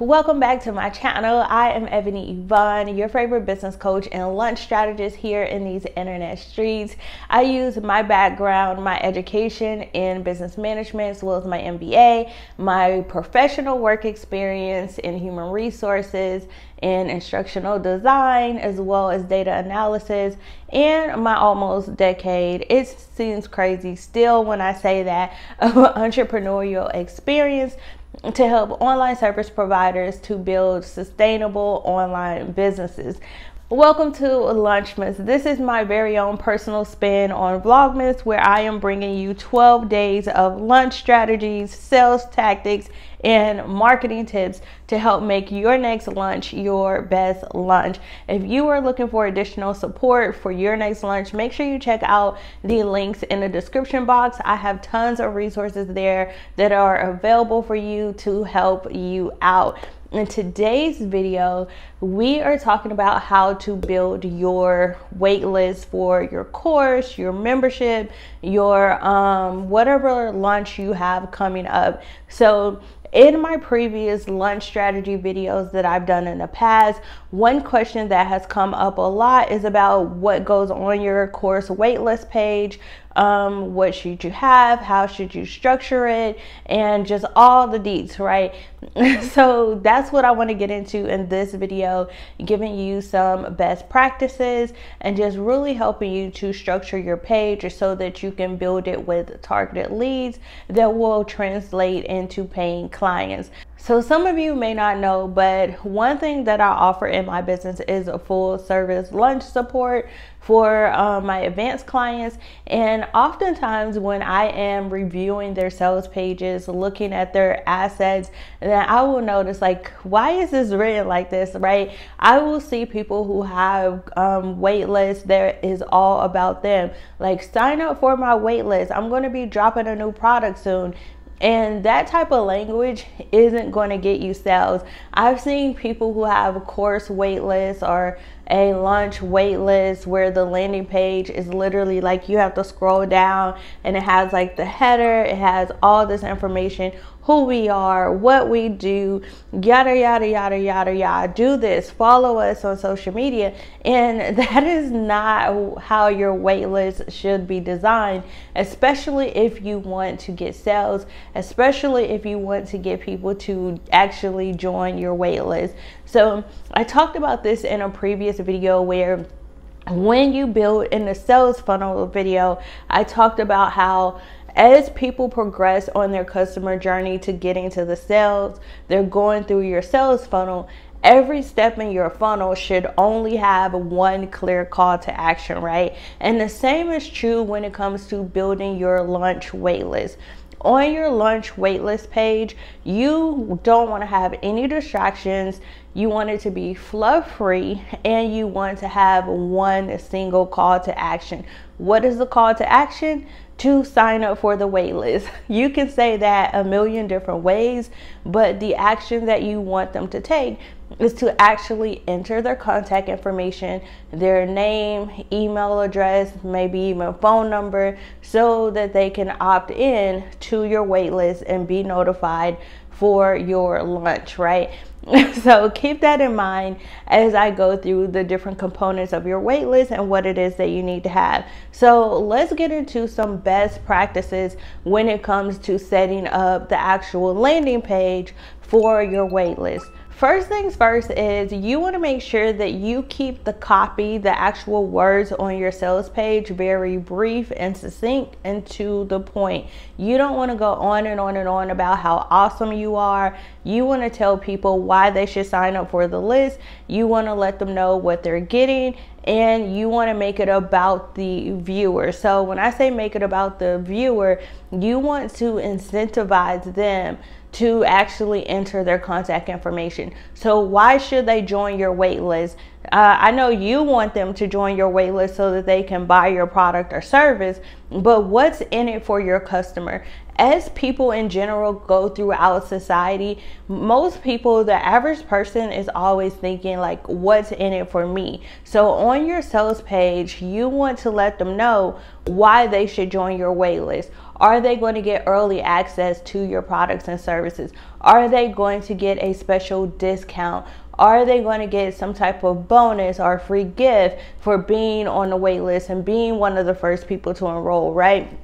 Welcome back to my channel. I am Ebony Evaughn, your favorite business coach and lunch strategist here in these internet streets. I use my background, my education in business management, as well as my MBA, my professional work experience in human resources, in instructional design, as well as data analysis, and my almost decade. It seems crazy still when I say that of entrepreneurial experience to help online service providers to build sustainable online businesses. Welcome to Launchmas. This is my very own personal spin on Vlogmas where I am bringing you 12 days of lunch strategies, sales tactics, and marketing tips to help make your next lunch your best lunch. If you are looking for additional support for your next lunch, make sure you check out the links in the description box. I have tons of resources there that are available for you to help you out. In today's video, we are talking about how to build your wait list for your course, your membership, your um, whatever lunch you have coming up. So in my previous lunch strategy videos that I've done in the past, one question that has come up a lot is about what goes on your course waitlist page, um, what should you have, how should you structure it, and just all the deets, right? so that's what I want to get into in this video, giving you some best practices and just really helping you to structure your page so that you can build it with targeted leads that will translate into paying clients clients. So some of you may not know, but one thing that I offer in my business is a full service lunch support for um, my advanced clients. And oftentimes when I am reviewing their sales pages, looking at their assets, then I will notice like, why is this written like this, right? I will see people who have um, wait lists that is all about them. Like sign up for my wait list. I'm going to be dropping a new product soon. And that type of language isn't going to get you sales. I've seen people who have course wait list or a lunch wait list where the landing page is literally like you have to scroll down and it has like the header, it has all this information who we are, what we do, yada, yada, yada, yada, yada. Do this, follow us on social media. And that is not how your waitlist should be designed, especially if you want to get sales, especially if you want to get people to actually join your waitlist. So I talked about this in a previous video where when you build in the sales funnel video, I talked about how as people progress on their customer journey to getting to the sales, they're going through your sales funnel. Every step in your funnel should only have one clear call to action, right? And the same is true when it comes to building your lunch waitlist on your lunch waitlist page, you don't want to have any distractions. You want it to be fluff free and you want to have one single call to action. What is the call to action? to sign up for the waitlist. You can say that a million different ways, but the action that you want them to take is to actually enter their contact information, their name, email address, maybe even phone number, so that they can opt in to your waitlist and be notified for your lunch, right? so keep that in mind as I go through the different components of your waitlist and what it is that you need to have. So let's get into some best practices when it comes to setting up the actual landing page for your waitlist. First things first is you want to make sure that you keep the copy, the actual words on your sales page very brief and succinct and to the point. You don't want to go on and on and on about how awesome you are. You want to tell people why they should sign up for the list. You want to let them know what they're getting and you want to make it about the viewer. So when I say make it about the viewer, you want to incentivize them to actually enter their contact information. So why should they join your wait list? Uh, I know you want them to join your wait list so that they can buy your product or service, but what's in it for your customer? As people in general go throughout society, most people, the average person is always thinking, like, what's in it for me? So, on your sales page, you want to let them know why they should join your waitlist. Are they going to get early access to your products and services? Are they going to get a special discount? Are they going to get some type of bonus or free gift for being on the waitlist and being one of the first people to enroll, right?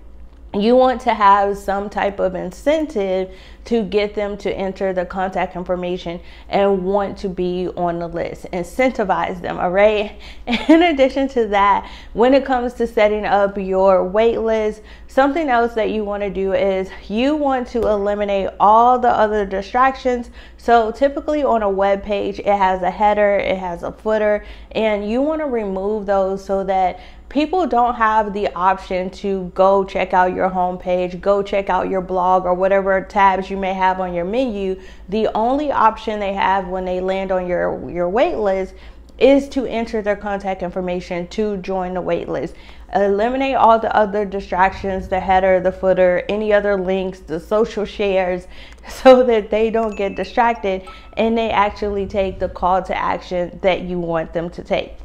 You want to have some type of incentive to get them to enter the contact information and want to be on the list. Incentivize them, all right? In addition to that, when it comes to setting up your wait list, something else that you want to do is you want to eliminate all the other distractions. So typically on a web page, it has a header, it has a footer, and you want to remove those so that people don't have the option to go check out your homepage, go check out your blog or whatever tabs you may have on your menu. The only option they have when they land on your, your wait list is to enter their contact information to join the wait list. Eliminate all the other distractions, the header, the footer, any other links, the social shares, so that they don't get distracted and they actually take the call to action that you want them to take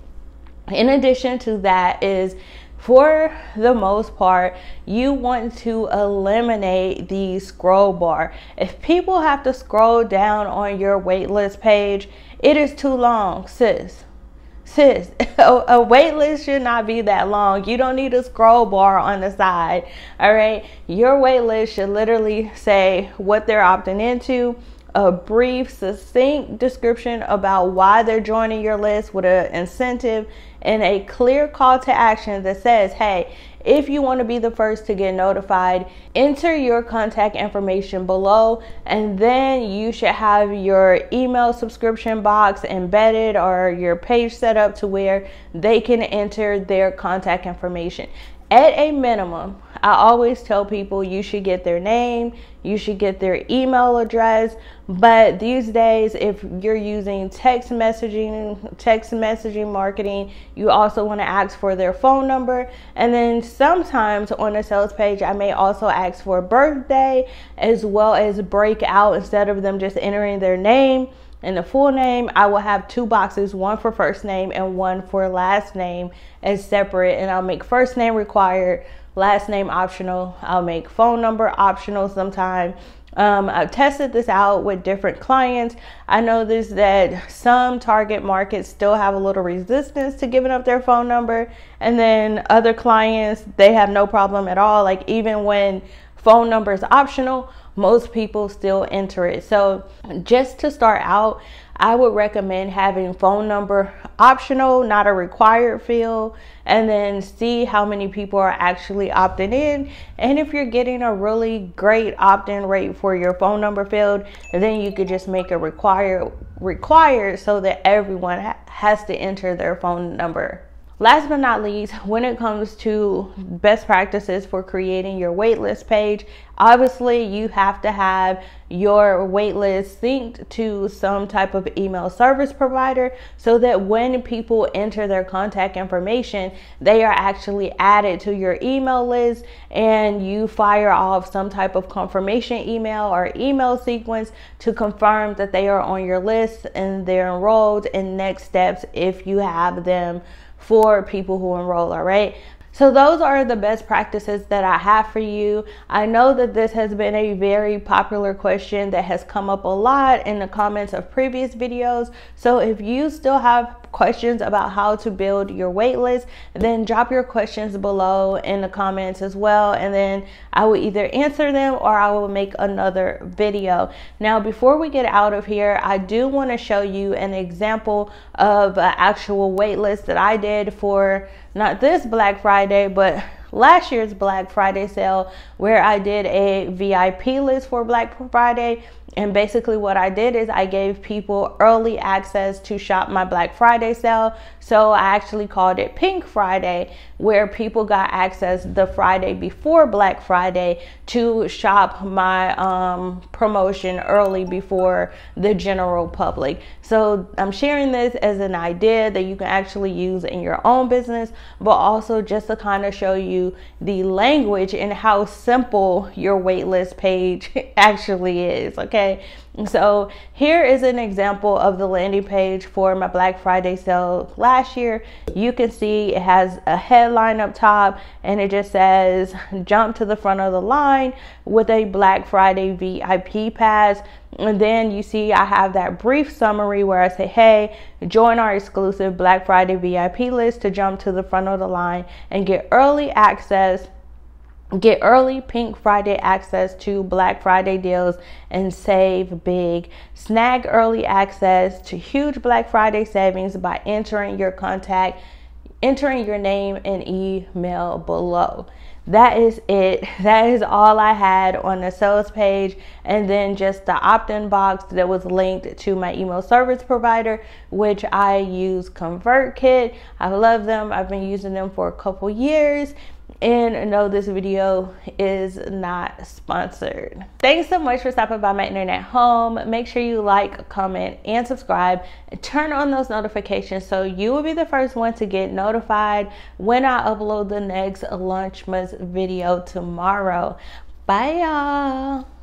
in addition to that is for the most part, you want to eliminate the scroll bar. If people have to scroll down on your waitlist page, it is too long, sis. Sis, a waitlist should not be that long. You don't need a scroll bar on the side. All right. Your waitlist should literally say what they're opting into, a brief, succinct description about why they're joining your list with an incentive and a clear call to action that says, hey, if you want to be the first to get notified, enter your contact information below, and then you should have your email subscription box embedded or your page set up to where they can enter their contact information. At a minimum, I always tell people you should get their name, you should get their email address. But these days, if you're using text messaging, text messaging marketing, you also want to ask for their phone number. And then sometimes on the sales page, I may also ask for birthday as well as break out instead of them just entering their name and the full name, I will have two boxes, one for first name and one for last name as separate. And I'll make first name required, last name optional. I'll make phone number optional sometime. Um, I've tested this out with different clients. I know noticed that some target markets still have a little resistance to giving up their phone number, and then other clients they have no problem at all. Like even when phone number is optional, most people still enter it. So just to start out, I would recommend having phone number optional, not a required field, and then see how many people are actually opting in. And if you're getting a really great opt-in rate for your phone number field, then you could just make it required required so that everyone ha has to enter their phone number. Last but not least, when it comes to best practices for creating your waitlist page, obviously you have to have your waitlist synced to some type of email service provider so that when people enter their contact information, they are actually added to your email list and you fire off some type of confirmation email or email sequence to confirm that they are on your list and they're enrolled in next steps if you have them for people who enroll, all right? So those are the best practices that I have for you. I know that this has been a very popular question that has come up a lot in the comments of previous videos. So if you still have questions about how to build your waitlist, then drop your questions below in the comments as well. And then I will either answer them or I will make another video. Now, before we get out of here, I do want to show you an example of an actual waitlist that I did for not this Black Friday, but last year's Black Friday sale where I did a VIP list for Black Friday And basically, what I did is I gave people early access to shop my Black Friday sale. So I actually called it Pink Friday, where people got access the Friday before Black Friday to shop my um, promotion early before the general public. So I'm sharing this as an idea that you can actually use in your own business, but also just to kind of show you the language and how simple your waitlist page actually is. Okay. So here is an example of the landing page for my Black Friday sale last year. You can see it has a headline up top and it just says jump to the front of the line with a Black Friday VIP pass. And then you see I have that brief summary where I say, hey, join our exclusive Black Friday VIP list to jump to the front of the line and get early access Get early Pink Friday access to Black Friday deals and save big. Snag early access to huge Black Friday savings by entering your contact, entering your name and email below. That is it. That is all I had on the sales page. And then just the opt in box that was linked to my email service provider, which I use ConvertKit. I love them. I've been using them for a couple years and no, this video is not sponsored. Thanks so much for stopping by my internet home. Make sure you like, comment, and subscribe. Turn on those notifications so you will be the first one to get notified when I upload the next Launchmas video tomorrow. Bye, y'all.